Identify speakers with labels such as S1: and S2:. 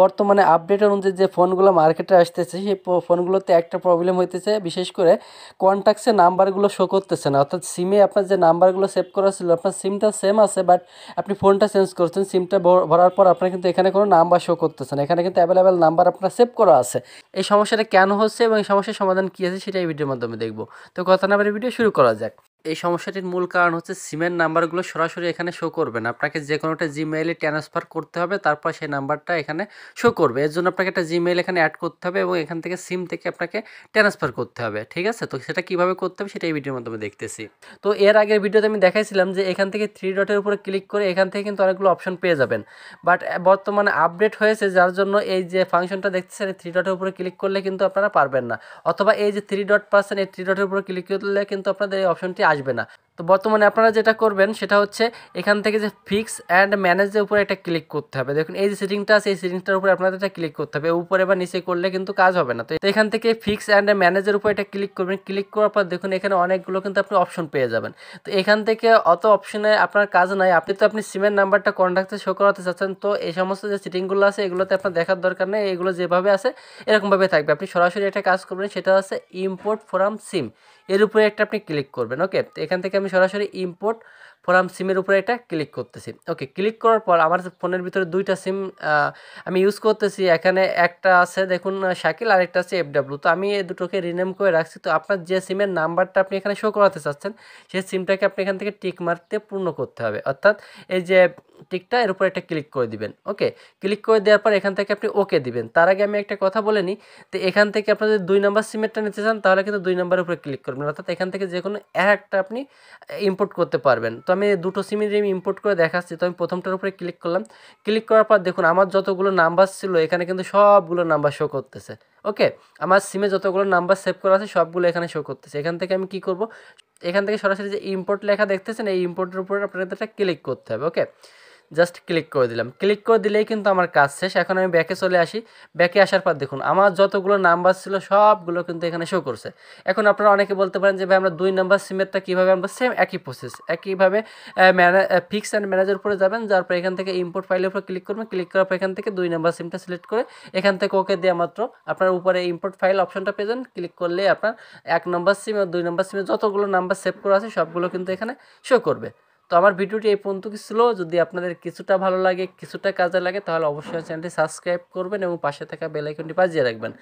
S1: বর্তমানে আপডেট অনুযায়ী যে ফোনগুলো মার্কেটে আসতেছে, সেই ফোনগুলোতে একটা প্রবলেম হইতেছে। বিশেষ করে কন্ট্যাক্টসে নাম্বারগুলো শো করতেছে না। অর্থাৎ সিমে আপনার যে নাম্বারগুলো সেভ করা ছিল, আপনার সিমটা সেম আছে বাট আপনি ফোনটা চেঞ্জ করছেন সিমটা ভরার পর আপনার কিন্তু এখানে কোনো নাম্বার শো করতেছে না। এখানে কিন্তু অ্যাভেলেবেল নাম্বার আপনার সেভ করা আছে। এই সমস্যাটা কেন হচ্ছে এবং এই সমস্যার সমাধান কী আছে, সেটা এই ভিডিওর মাধ্যমে দেখব। তো কথা না ভিডিও শুরু করা যাক। এই সমস্যাটির মূল কারণ হচ্ছে সিমের নাম্বারগুলো সরাসরি এখানে শো করবে না। আপনাকে যে কোনো একটা জিমেইলে ট্রান্সফার করতে হবে, তারপর সেই নাম্বারটা এখানে শো করবে। এর জন্য আপনাকে একটা জিমেইল এখানে অ্যাড করতে হবে এবং এখান থেকে সিম থেকে আপনাকে ট্রান্সফার করতে হবে, ঠিক আছে? তো সেটা কীভাবে করতে হবে সেটা এই ভিডিওর মাধ্যমে দেখতেছি। তো এর আগের ভিডিওতে আমি দেখাইছিলাম যে এখান থেকে থ্রি ডটের উপরে ক্লিক করে এখান থেকে কিন্তু অনেকগুলো অপশন পেয়ে যাবেন। বাট বর্তমানে আপডেট হয়েছে যার জন্য এই যে ফাংশনটা দেখতেছেন থ্রি ডটের উপরে ক্লিক করলে কিন্তু আপনারা পারবেন না। অথবা এই যে থ্রি ডট পাচ্ছেন এই থ্রি ডটের উপরে ক্লিক করলে কিন্তু আপনাদের এই অপশনটি আসবে না। তো বর্তমানে আপনারা যেটা করবেন, সেটা হচ্ছে এখান থেকে যে ফিক্স অ্যান্ড ম্যানেজের উপরে একটা ক্লিক করতে হবে। দেখুন, এই যে সেটিংটা আছে, এই সেটিংটার উপরে আপনাদের এটা ক্লিক করতে হবে। উপরে বা নিচে করলে কিন্তু কাজ হবে না। তো এখান থেকে ফিক্স অ্যান্ড ম্যানেজের উপরে এটা ক্লিক করবেন। ক্লিক করার পর দেখুন, এখানে অনেকগুলো কিন্তু আপনি অপশন পেয়ে যাবেন। তো এখান থেকে অত অপশনে আপনার কাজ নাই। আপনি তো আপনি সিমের নাম্বারটা কন্ট্যাক্টে শো করাতে চাচ্ছেন, তো এই সমস্ত যে সেটিংগুলো আছে, এগুলোতে আপনার দেখার দরকার নেই। এগুলো যেভাবে আছে, এরকমভাবে থাকবে। আপনি সরাসরি একটা কাজ করবেন, সেটা হচ্ছে ইম্পোর্ট ফ্রম সিম এর উপরে একটা আপনি ক্লিক করবেন ওকে তো এখান থেকে আমি সরাসরি ইম্পোর্ট ফ্রম সিমের উপরে এটা ক্লিক করতেছি। ওকে, ক্লিক করার পর আমার ফোনের ভিতরে দুইটা সিম আমি ইউজ করতেছি। এখানে একটা আছে, দেখুন, শাকিল আর একটা আছে এফডাব্লিউ তো আমি এই দুটোকে রিনেম করে রাখছি। তো আপনার যে সিমের নাম্বারটা আপনি এখানে শো করাতে চাচ্ছেন, সেই সিমটাকে আপনি এখান থেকে টিক মারতে পূর্ণ করতে হবে। অর্থাৎ এই যে টিকটা এর উপরে একটা ক্লিক করে দিবেন। ওকে ক্লিক করে দেওয়ার পর এখান থেকে আপনি ওকে দিবেন। তার আগে আমি একটা কথা বলে নিই, তো এখান থেকে আপনার যদি দুই নম্বর সিমেরটা নিতে চান, তাহলে কিন্তু দুই নাম্বারের উপরে ক্লিক করবেন। অর্থাৎ এখান থেকে যে কোনো একটা আপনি ইম্পোর্ট করতে পারবেন। তো আমি দুটো সিমের আমি ইম্পোর্ট করে দেখাচ্ছি, তো আমি প্রথমটার উপরে ক্লিক করলাম। ক্লিক করার পর দেখুন, আমার যতগুলো নাম্বার ছিল, এখানে কিন্তু সবগুলো নাম্বার শো করতেছে। ওকে আমার সিমে যতগুলো নাম্বার সেভ করা আছে, সবগুলো এখানে শো করতেছে। এখান থেকে আমি কি করব? এখান থেকে সরাসরি যে ইম্পোর্ট লেখা দেখতেছেন, এই ইম্পোর্টের উপরে আপনাদের ক্লিক করতে হবে। ওকে জাস্ট ক্লিক করে দিলাম। ক্লিক করে দিলেই কিন্তু আমার কাজ শেষ। এখন আমি ব্যাকে চলে আসি। ব্যাকে আসার পর দেখুন, আমার যতগুলো নাম্বার ছিল, সবগুলো কিন্তু এখানে শো করছে। এখন আপনারা অনেকে বলতে পারেন যে, ভাই, আমরা দুই নাম্বার সিমেরটা কীভাবে আমরা সেম একই প্রসেস একইভাবে ফিক্স অ্যান্ড ম্যানেজার উপরে যাবেন। যার পর এখান থেকে ইম্পোর্ট ফাইলের উপর ক্লিক করবেন। ক্লিক করার পর এখান থেকে দুই নাম্বার সিমটা সিলেক্ট করে এখান থেকে ওকে দেওয়া মাত্র আপনার উপরে ইম্পোর্ট ফাইল অপশনটা পেয়ে যান। ক্লিক করলে আপনার এক নম্বর সিম আর দুই নম্বর সিমে যতগুলো নাম্বার সেভ করা আছে, সবগুলো কিন্তু এখানে শো করবে। তো আমার ভিডিওটি এই পর্যন্ত ছিল? যদি আপনাদের কিছুটা ভালো লাগে, কিছুটা কাজে লাগে, তাহলে অবশ্যই চ্যানেলটি সাবস্ক্রাইব করবেন এবং পাশে থাকা বেলাইকনটি বাজিয়ে রাখবেন।